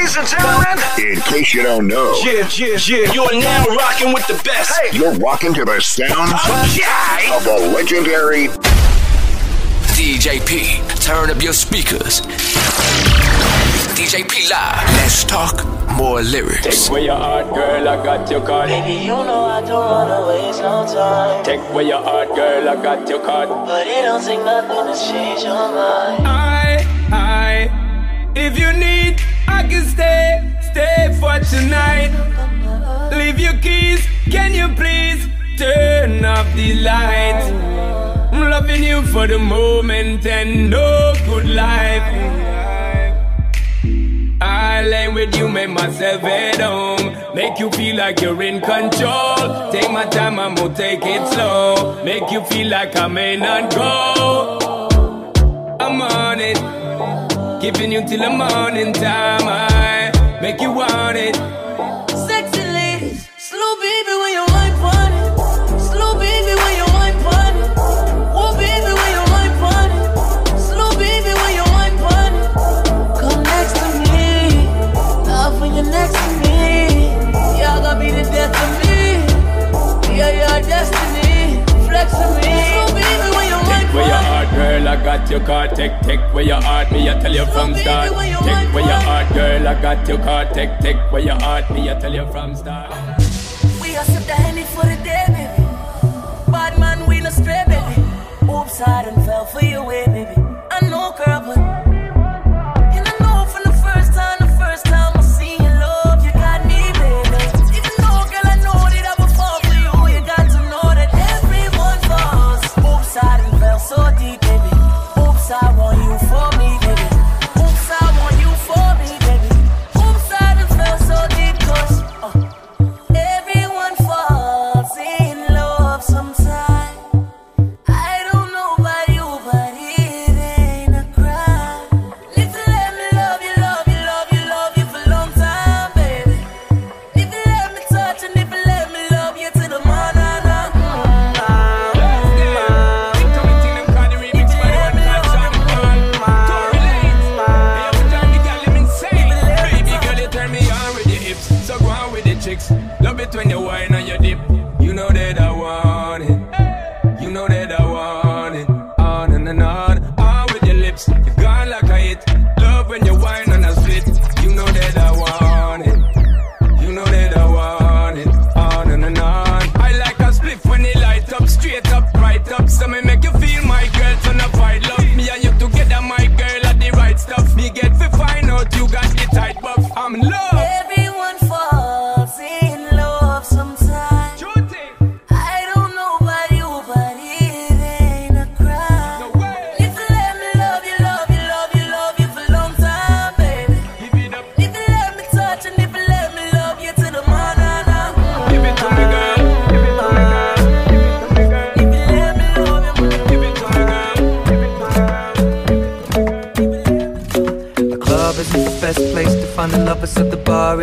Ladies and gentlemen, in case you don't know, yeah, yeah, yeah, you're now rocking with the best. Hey, you're rocking to the sounds okay. Oh, of the legendary DJ P. Turn up your speakers. DJ P Live. Let's talk more lyrics. Take where your heart, girl, I got your card. Baby, you know I don't wanna waste no time. Take where your heart, girl, I got your card. But it don't take nothing to change your mind. I, I, if you need, I can stay, stay for tonight. Leave your keys, can you please turn off the lights? I'm loving you for the moment and no good life. I lay with you, make myself at home. Make you feel like you're in control. Take my time, I'm gonna take it slow. Make you feel like I may not go. I'm on it. Giving you till the morning time. I make you want it. Got your card. Take, take where your heart, me, I tell you from start. Take where your heart, girl, I got your card. Take, take where your heart, me, I tell you from start. We are sip the honey for the day, baby. Bad man, we no stray, baby. Oops, I done fell for your way, baby. I know, girl, but.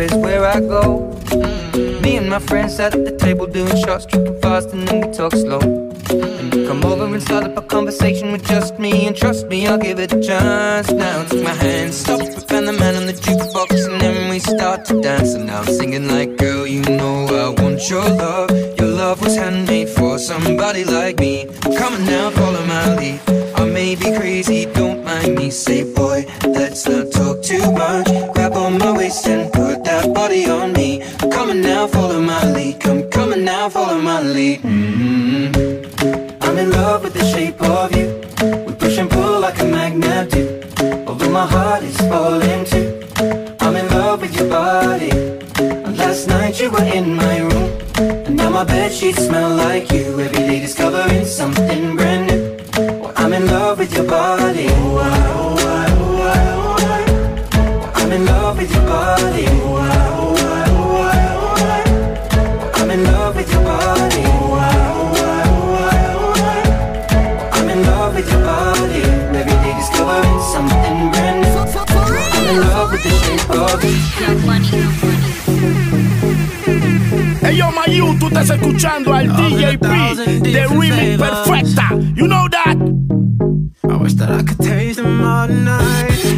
Is where I go. Mm-hmm. Me and my friends at the table doing shots, tripping fast, and then we talk slow. Mm-hmm. And you come over and start up a conversation with just me, and trust me, I'll give it a chance. Now take my hand, stop, we found the man on the jukebox, and then we start to dance. And now I'm singing like, girl, you know I want your love. Your love was handmade for somebody like me. Come on now, follow my lead. I may be crazy, don't mind me. Say, boy, let's not talk too much. Body on me. Come on now, follow my lead. Come, on now, follow my lead. mm I'm in love with the shape of you. We push and pull like a magnet do. Although my heart is falling too. I'm in love with your body. And last night you were in my room. And now my bed sheets smell like you. Every day discovering something brand new. Well, I'm in love with your body. Oh, I, oh, I, oh, I, oh. I'm in love with your body. I'm in love with your body. I'm in love with your body. Every day discovering something brand new. I'm in love with the shape of you. Hey yo, my you, tú estás escuchando al DJ P de Remix Perfecta. You know that? I wish that I could taste them all night.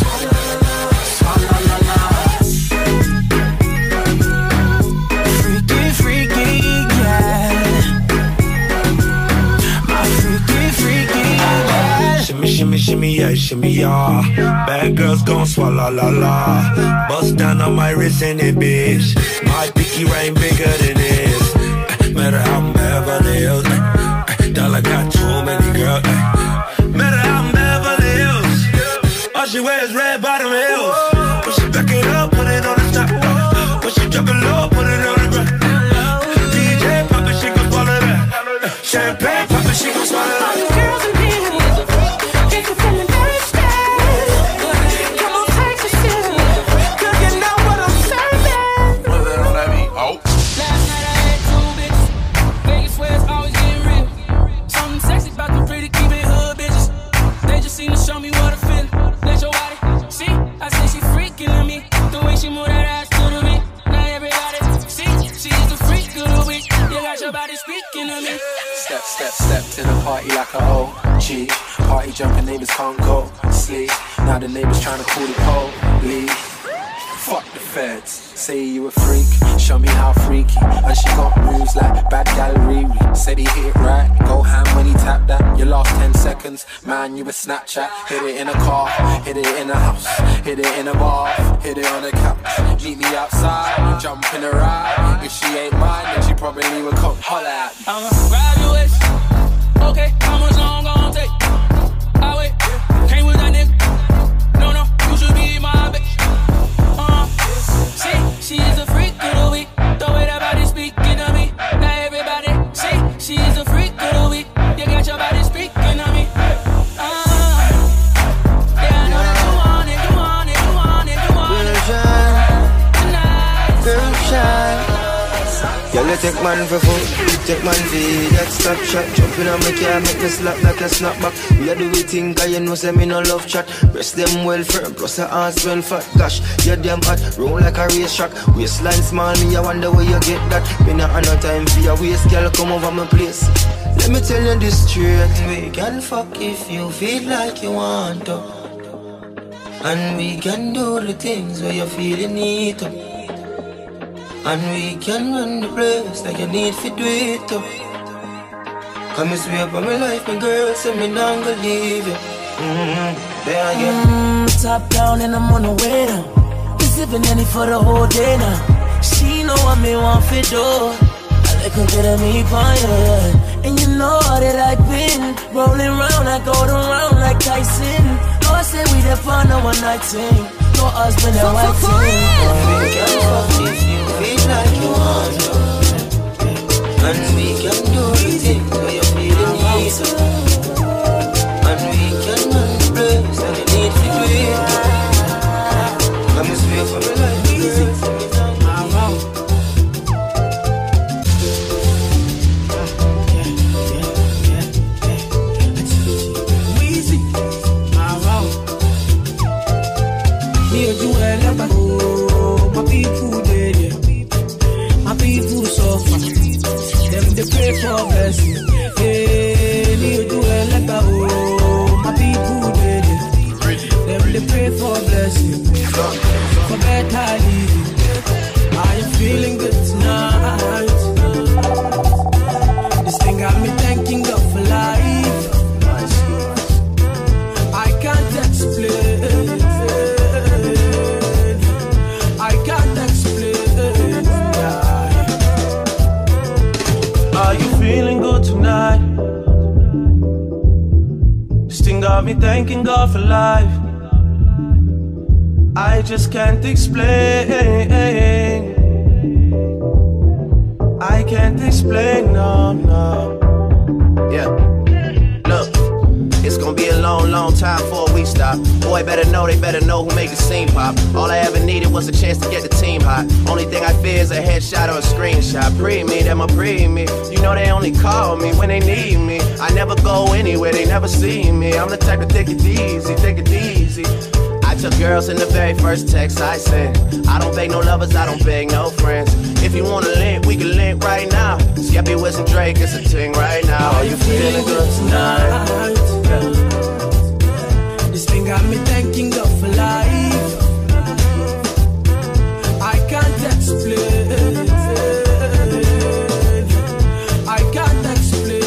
Shimmy, yeah, shimmy, yeah. Bad girls gon' swallow la la. Bust down on my wrist in it, bitch. My pinky ring bigger than this. Matter how I'm Beverly Hills. Dollar got too many girls. Matter how I'm Beverly Hills. All she wears red the neighbors trying to call the police. Fuck the feds. Say you a freak, show me how freaky. And she got moves like bad gallery. Said he hit it right, go ham when he tapped that. Your last 10 seconds, man, you a Snapchat. Hit it in a car, hit it in a house, hit it in a bar, hit it on a couch. Meet me outside, jump in a ride. If she ain't mine, then she probably would come holla at me. I'ma grab your waist. Okay, how much long You take man for food, take man for that stop shot. Jumping on my car, make me slap like a snapback. We are do we think, cause you know, say me no love chat. Breast them well firm, plus her ass well fat. Gosh, you damn hot, roll like a race track. Waistline small, me, I wonder where you get that. Me not have no time for your waist, girl, come over my place. Let me tell you this straight. We can fuck if you feel like you want to. And we can do the things where you feel you need to. And we can run the place like you need to do it. Come and swear for my life, my girl, say me not gonna leave you. Mm-hmm. There I get. Mm, top down and I'm on the way down. Been sipping any for the whole day now. She know what me want for do. I like a bit of me fire. And you know that I've been rolling round, I go around like Tyson. I say we the fun of one night thing. No husband and wife thing. We can fuck if you feel like you want to. And we can do the things where you feel you me thanking God for life. I just can't explain. I can't explain, no, no. Yeah. Long, long time before we stop. Boy, better know, they better know who made the scene pop. All I ever needed was a chance to get the team hot. Only thing I fear is a headshot or a screenshot. Pre me, them a pre me. You know they only call me when they need me. I never go anywhere, they never see me. I'm the type to take it easy, take it easy. I took girls in the very first text I sent. I don't beg no lovers, I don't beg no friends. If you wanna link, we can link right now. Skepta with some Drake, it's a ting right now. Are you feeling good tonight? This got me thanking God for life. I can't explain. I can't explain.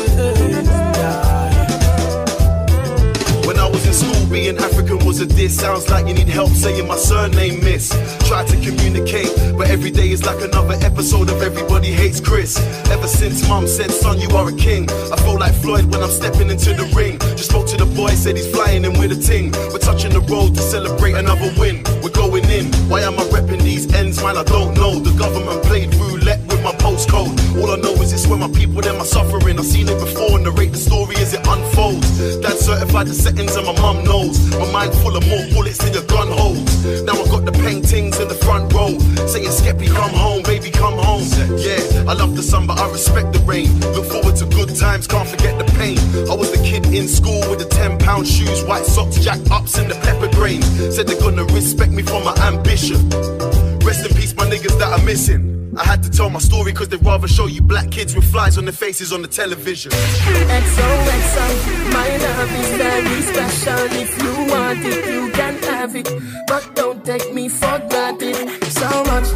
When I was in school, being African was a diss. Sounds like you need help saying my surname, miss. Try to communicate, but every day is like another episode of Everybody Hates Chris. Ever since mom said, son, you are a king. I feel like Floyd when I'm stepping into the ring. Spoke to the boy, said he's flying in with a ting. We're touching the road to celebrate another win. We're going in. Why am I repping these ends, man? I don't know. The government played roulette my postcode. All I know is it's where my people, them are suffering. I've seen it before, narrate the story as it unfolds. Dad certified the settings and my mum knows. My mind full of more bullets than your gun holds. Now I've got the paintings in the front row. Saying, Skepta, come home, baby, come home. Yeah, I love the sun, but I respect the rain. Look forward to good times, can't forget the pain. I was the kid in school with the 10 pound shoes, white socks, jack ups, and the pepper grain. Said they're gonna respect me for my ambition. Rest in peace, my niggas that are missing. I had to tell my story cause they'd rather show you black kids with flies on their faces on the television. XOXO, my love is very special. If you want it, you can have it. But don't take me for granted. So much,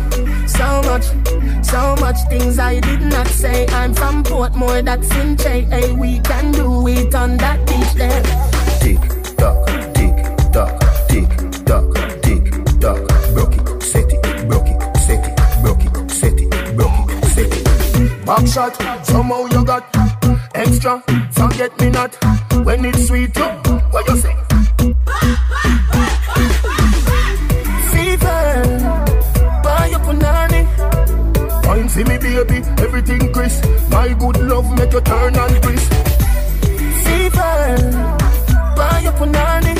so much, so much things I did not say. I'm from Portmore, that's in JA. We can do it on that beach there. Tick tock, tick tock, Back shot, somehow you got extra. Forget me not when it's sweet. You, what you say? Fever, buy your punani. Wine for me, baby, everything crisp. My good love make you turn and crisp. Fever, buy your punani.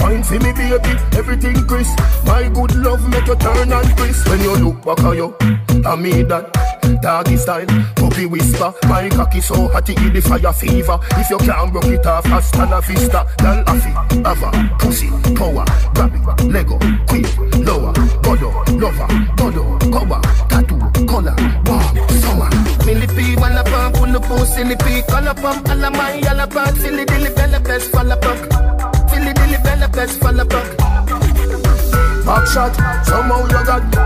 Wine for me, baby, everything crisp. My good love make you turn and crisp. When you look back at you, I mean that. Doggy style, puppy whisper. My cocky so hot it give the fire fever. If you can't broke it off, hasta la vista. Girl, affy, ava, pussy, power, grab it, Lego, quick, lower, godo, lover, godo, cover, tattoo, color, warm, summer. Millipede, wanna pump, pull up, pull silly pee, color pump, all of my yellow bug, silly dilly bella best, fall apart. Silly dilly bella best, fall apart. Back shot, somehow you got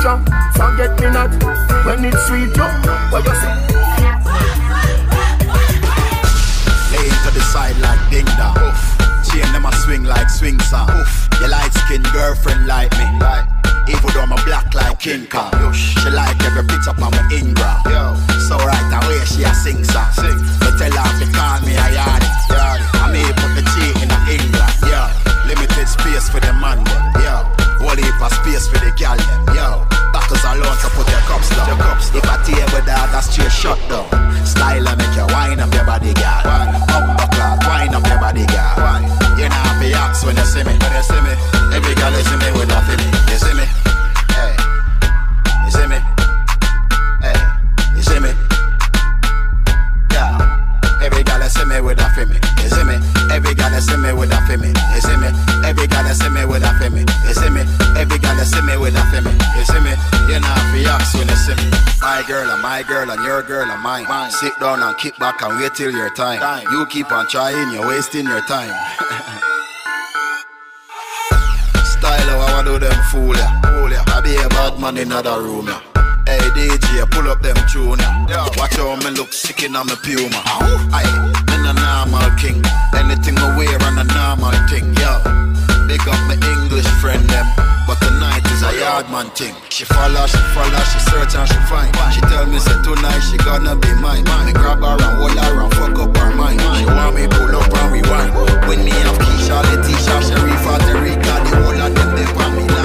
extra. Forget me not when it's sweet. You, what you say? Lay to the side like ding dong. Chain them a swing like swing song. Your light skinned girlfriend like me. Even though I'm a black like King Kong. She like every picture on my Ingram. So right away she a sing song. Me tell her to call me a yard. I may put the G in a England. Yeah. Limited space for the man. Yeah. Whole heap of space for the gal. them. Yo. Backers alone to put your cups down. If I table dog, that's straight shut down. Style and make you wine up your body, girl. Up clock, wine up your body, girl. You know the axe when you see me. When you see me, every girl you see me girl and your girl and mine. Sit down and kick back and wait till your time. You keep on trying, you're wasting your time. Style how I do them fool ya. Fool ya. I be a bad man in another room ya. Hey DJ, pull up them tune ya. Watch how me look sick in on my puma. Aye, me a normal king. Anything I wear on a normal thing, yo. Big up my English friend them. But is a yard man thing. She follow, she follow, she search and she find. She tell me say tonight she gonna be mine. Me grab her and hold her and fuck up her mind. She want me pull up and rewind. When me have Keisha, Letitia, Sharifa, Terika, the whole of them they want me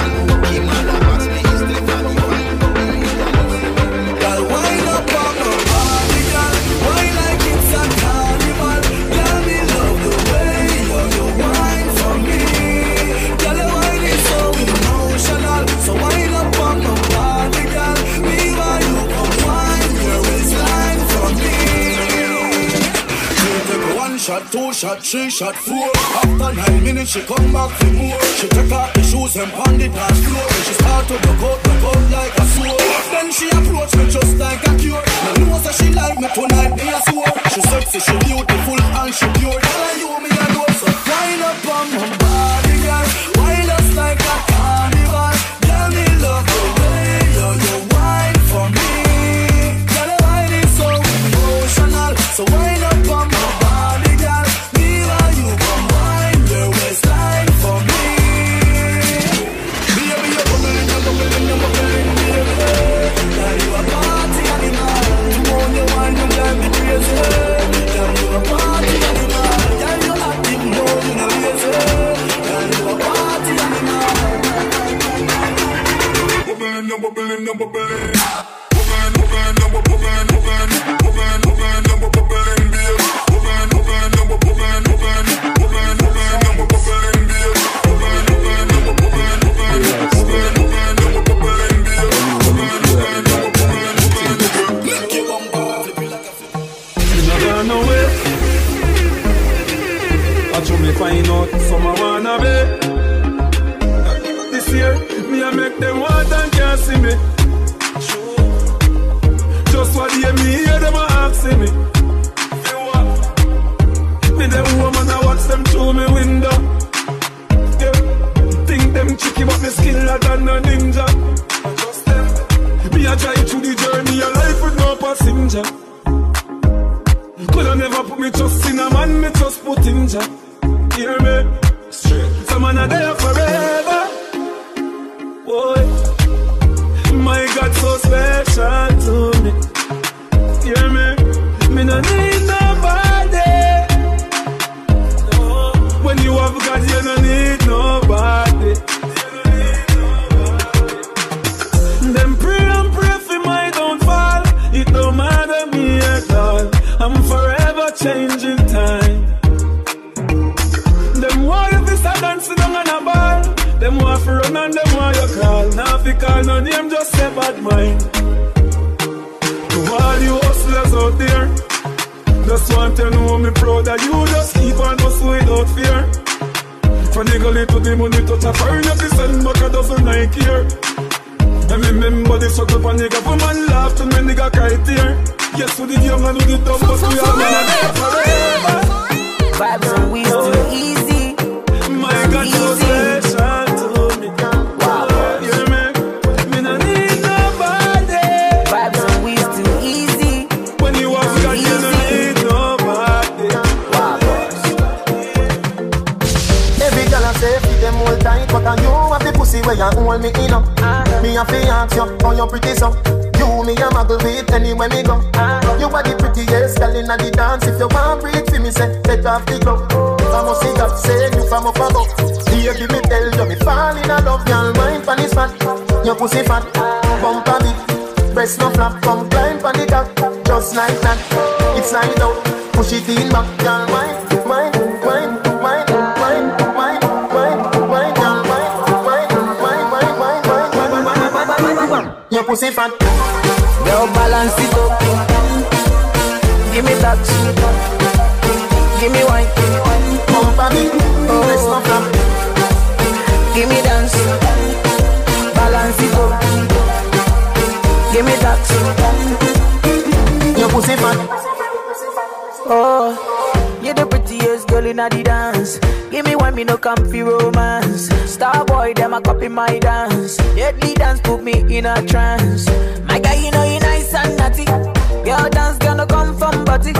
shot, three shot, four. After nine minutes, she come back for more. She take off the shoes and pound the dance floor. Then she start to broke out, broke out like a sword. Then she approach me just like a cure. Me know that she like me tonight, me a swore. She sexy, she beautiful and she pure. Tell her you me a know so. Wind up on my body, girl. Wind us like a bubbling, I'm bubbling. Mind. To all you hustlers out there, just want to know me proud that you just keep on hustle without fear. From the gully to the money touch a fire, you fi send back a dozen Nike here. And remember the struggle pan nigga for man laugh to me nigga cry tear. Yes, we the young and we the dumb, but we are man forever. Vibes and we too easy. My God, so special pussy where you hold me in up. Ah. Me a fi ask you, how you pretty so? You me a muggle with anywhere me go. Ah. You are the prettiest girl inna the dance. If you want breathe for me, say take off the glove. If I must see that, say you from up above. Baby, me tell you, me fall in love. Girl, mind pan is fat, your pussy fat, bumper big, breast no flap, come climb pan the top, just like that. It's slide out, push it in back, girl, mind, your pussy fat. Girl, balance it up. Give me that. Give me wine. Bumper big, breast no flap. Give me dance. Balance it up. Give me that. Your pussy fat. Oh, you're the prettiest girl in the dance. Give me one, me no comfy romance. Star boy, them a copy my dance. Deadly dance put me in a trance. My guy, you know you nice and naughty. Girl dance gonna come from body.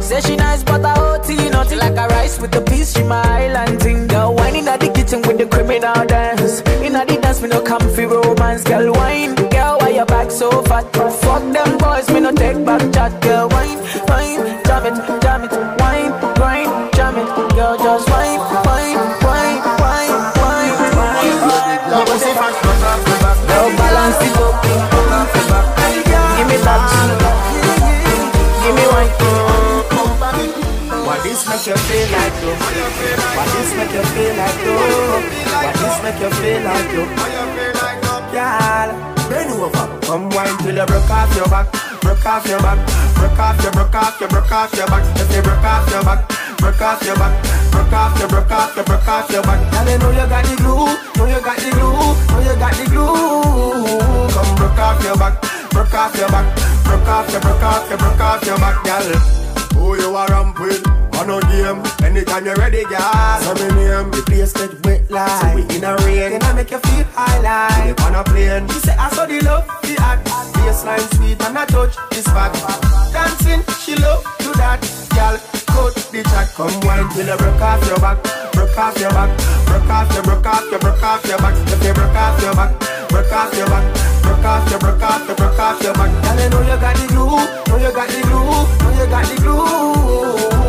Say she nice, but I OT naughty like a rice with the peas. She my island thing. Girl, wine in the kitchen with the criminal dance. In the dance, me no comfy romance. Girl, wine. Girl, why your back so fat? Fuck them boys, me no take back chat. Girl, wine, wine, jam it, What you feel like though? What this make you feel like though? What this make you feel like though? Girl, bend over, come wine till you broke off your back, broke off your back, broke off your, broke off your, broke off your back. If you broke off your back, broke off your back, broke off your, broke off your, broke off your back. Girl, you know you got the glue, know you got the glue, know you got the glue. Come broke off your back, broke off your back, broke off your, broke off your, broke off your back, girl. Who you are ramp with? On no game, anytime you're ready, girl. So me name, the place get wet like. So we in a rain, can I make you feel high like? on a plane, she say I saw the love, the act. Baseline sweet and I touch this fat. Dancing, she love do that, girl. Cut the track, come wine till you broke off your back, broke off your back, broke off your, broke off your, broke off your back. If you broke off your back, broke off your back, broke off your, broke off your, broke off your back. Girl, you know you got the glue, know you got the glue, know you got the glue.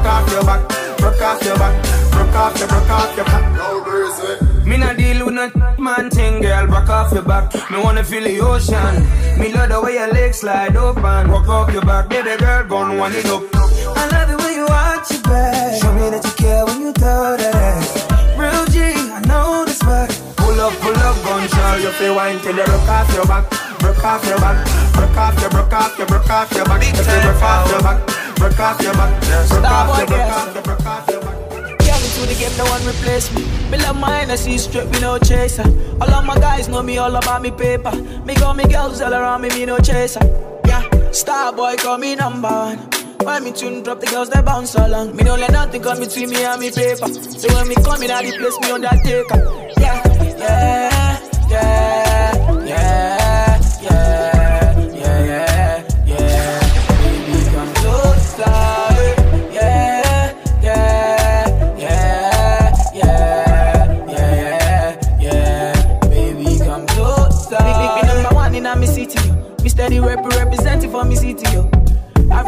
Come broke off your back, broke off your back, broke off your, broke off your back. No greasy. Me not deal with no man thing, girl. Back off your back. Me wanna feel the ocean. Me love the way your legs slide open. Walk off your back, baby girl, gon' wind it up. I love the way you watch your back. Show me that you care when you throw that ass. Real G, I know the spot. Pull up, pull up, gun show you feel wine till you broke off your back, broke off your back, broke off your, broke off your, broke off your back. If you broke off your back, broke off your back, off your, broke off your, broke off your back. Yeah, me to the game, no one replace me. Me love my Hennessy straight, me no chaser. All of my guys know me all about me paper. Me got me girls all around me, me no chaser. Yeah, star boy call me number one. When me tune drop, the girls they bounce along. Me don't let nothing come between me and me paper. So when me come in, I the place me undertaker. Yeah, yeah, yeah,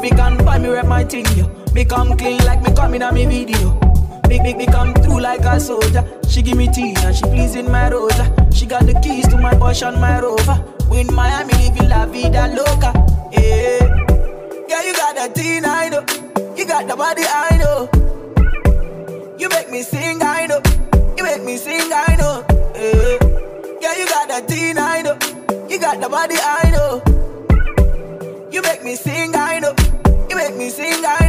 African boy, me rep my thing, yo. Me come clean like me come in a me video. Big, big, me come through like a soldier. She give me tea and she pleasing my rosa. She got the keys to my Porsche and my Rover. We in Miami living la vida loca. Yeah, yeah, you got the teen, I know. You got the body, I know. You make me sing, I know. You make me sing, I know. Yeah, yeah you got the teen, I know. You got the body, I know. You make me sing, I know. Me sing, I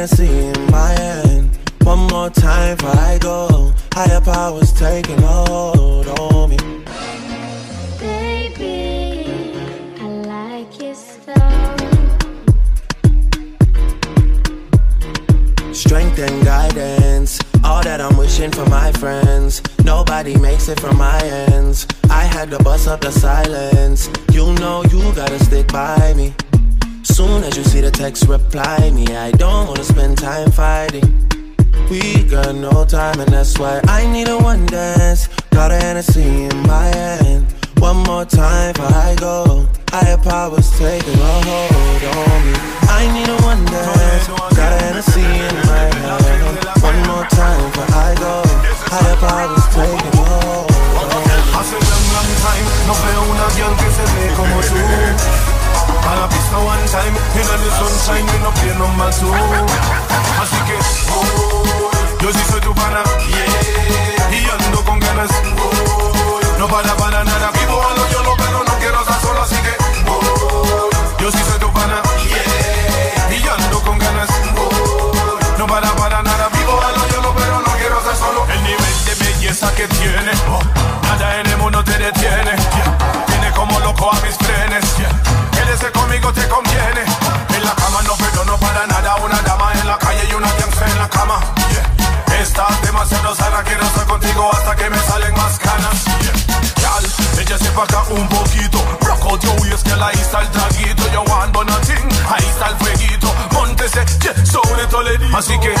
Hennessy in my hand. One more time before I go. Higher powers taking hold on me. Baby, I like it so. Strength and guidance, all that I'm wishing for my friends. Nobody makes it from my ends. I had to bust up the silence. You know you gotta stick by me. Soon as you see the text, reply me. I don't wanna spend time fighting. We got no time, and that's why I need a one dance. Got a Hennessy in my hand. One more time before I go. Higher powers taking a hold on me. I need a one dance. Got a Hennessy in my hand. One more time before I go. Higher powers taking a hold on me. Hace long, long time no veo una que se ve como tú. A la pista one time, in the sunshine, y no quiero más. Así que, oh, yo sí soy tu pana, yeah, y ando con ganas. oh, no para para nada, Te conviene. En la cama no perdono para nada. Una dama en la calle y una gangsta en la cama. yeah. Estás demasiado sana, quiero estar contigo hasta que me salen más canas. Yeah. Échese pa' acá un poquito. Out your waist, que ahí está el traguito. Yo but nothing, ahí está el fueguito. Móntese, yeah, sobre toledito. Así que,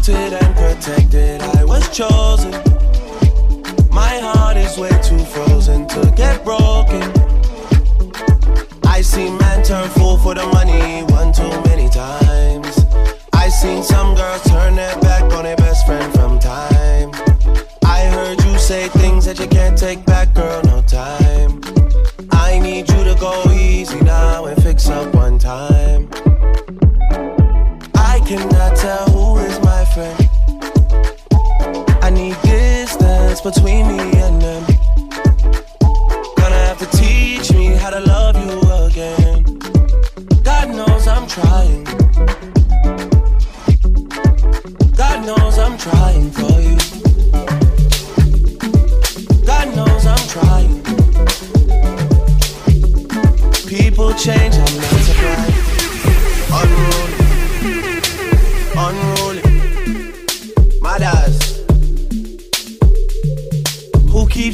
Anointed and protected, I was chosen. My heart is way too frozen to get broken. I seen man turn fool for the money one too many times. I seen some girls turn their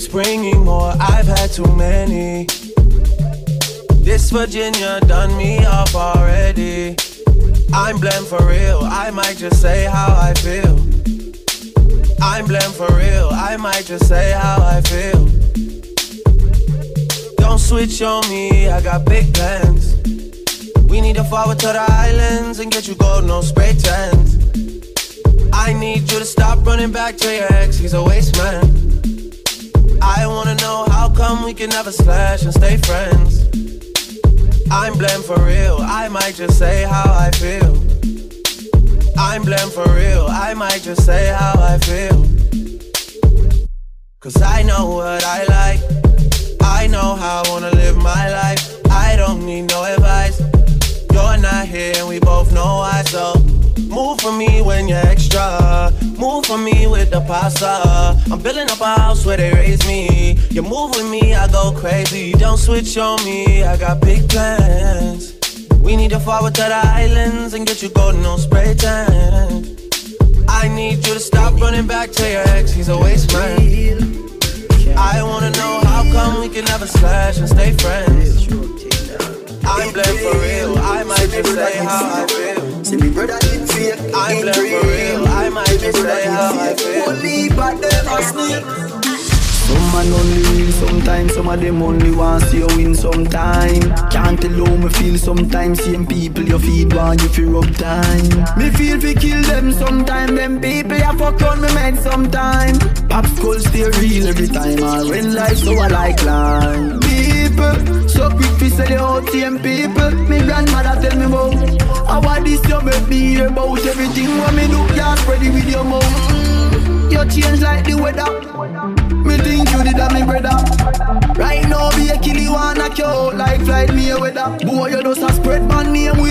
bringing more? I've had too many. This Virginia done me up already. I'm blamed for real. I might just say how I feel. I'm blamed for real. I might just say how I feel. Don't switch on me. I got big plans. We need to forward to the islands and get you gold, no spray tans. I need you to stop running back to your ex. He's a waste man. I wanna know how come we can never slash and stay friends. I'm blamed for real. I might just say how I feel. I'm blamed for real. I might just say how I feel. Cause I know what I like. I know how I wanna live my life. I don't need no advice. You're not here and we both know why. So move for me when you're extra. Move for me with the pasta. I'm building up a house where they raise me. You move with me, I go crazy. Don't switch on me, I got big plans. We need to forward to the islands and get you golden no spray tan. I need you to stop running back to your ex, he's a waste man. I wanna know how come we can never slash and stay friends. I'm blamed for real, I might just say how I feel. See me brother did fake. I'm blamed real, I might be say how I feel. Only but them a snake. Some man only real sometimes, some of them only want see you win sometime. Can't tell how me feel sometimes, same people you feed want you feel rub time. Me feel fi kill them sometime, them people ya fuck on me man sometime. Pop skull stay real every time, I when life so I like line. People, so quick to sell you out, same people. Me grandmother tell me about how what this you make me hear about everything what me do, can't spread it with your mouth. You change like the weather. Me think you did that, me brother. Right now, be a kill you wanna kill like flight me a weather. Boy, you just a spread man name.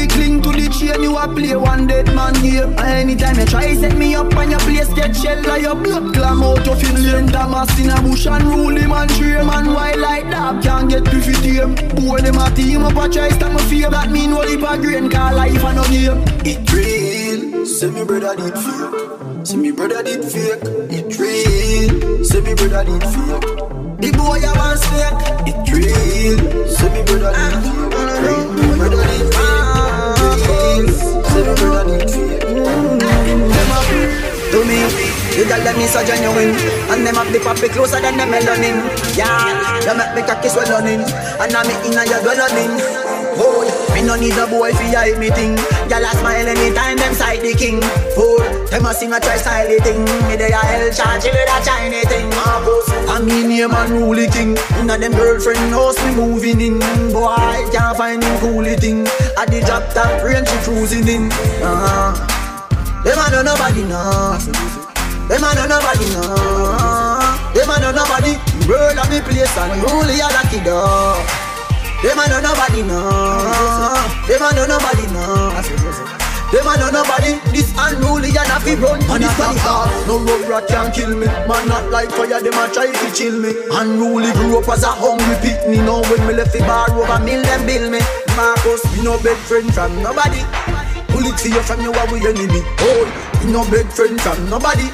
A play one dead man game. Anytime you try set me up on your place, get shell like your blood clam out of in lane. Thomas in a bush and rule him and train man. Why like that? Can't get to fit him. Boy, them a team up a try stand my fear. That mean what if a grain call life and no game. It real. Say me brother did fake. Say me brother did fake. It real. Say me brother did fake. The boy a want snake. It real. Say me brother did ah. fake. Me brother did fake. Fake. To me. The girl them is so genuine And them have the puppy closer than the melanin Yeah, they make me cocky swelling And I'm inna your dwelling Boy, me no need a boy fi hide me thing Gyal a smile anytime them side the king Fool, them a sing a try style the thing Me dey a hell charge with a Chinese thing I mean and rule the king Inna them girlfriend knows me moving in Boy, can't find him coolie thing At the drop top range she cruising in uh-huh. Them a know nobody know them a know nobody know. Them a know nobody. Roll on me place and rule ya lucky dog. Them a know nobody know. Them a know nobody know. Them a know nobody. This unruly and a fi run to this body hard. No road rat can kill me. Man not like fire. Them a try to chill me. Unruly grew up as a hungry pitney. Now when me left the bar over mill them bill me. Marcus, we no bed friend from nobody. Pull it for you from your we enemy. Oh, we no bed friend from nobody.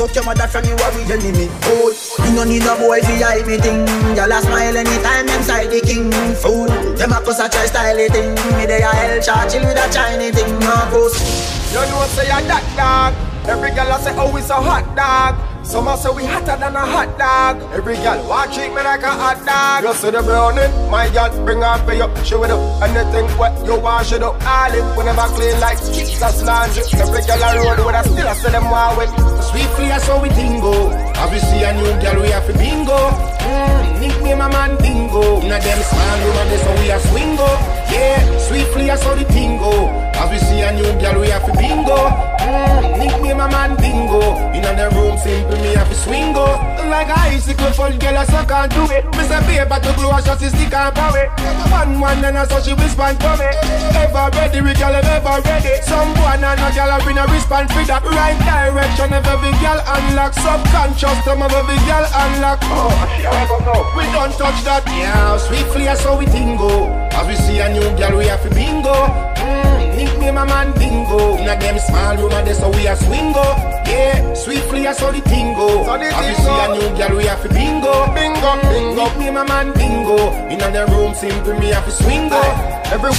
Suck your mother from you are we enemy Oh, you no need no boy fi hide me thing. Y'all a smile anytime them side the king. Food, them a cuss a try style thing. Me dey a hell charge chill with a Chinese thing No post You know say you that dog. Every girl a say oh it's a hot dog some a say we hotter than a hot dog. Every girl want treat me like a hot dog. You see the browning, my girl bring her for you. Show it up, anything what you want, she do. All it whenever clean like Jesus laundry. Every girl a road with a still I say them want with. Sweetly I saw we dingo. Obviously a new girl we have to bingo. Mm, nickname a man dingo. Inna them small room and so we a swingo. Yeah, sweetly I saw the tingo. see a new girl we have to bingo. Mm, nickname a man dingo. Inna them room simple me have to swingo. Like a icicle full girl I suck and do it. Me say paper to glue a shot stick and power it. One one and I saw she respond for me. Ever ready, we girl ever ready. Some one and a girl have been a respond for that. Right direction of every girl unlock. Subconscious them of every girl unlock. Oh, we don't touch that. Yeah, swiftly I saw we tingo. As we see a new girl, we have to bingo. Mm, nickname a man bingo. Inna them small room and so we a swingo. Yeah, sweetly I saw the tingo. So the tingo. see a new girl, we have to bingo. Bingo, bingo. Nickname a man bingo. Inna the room simple me have to swingo. Every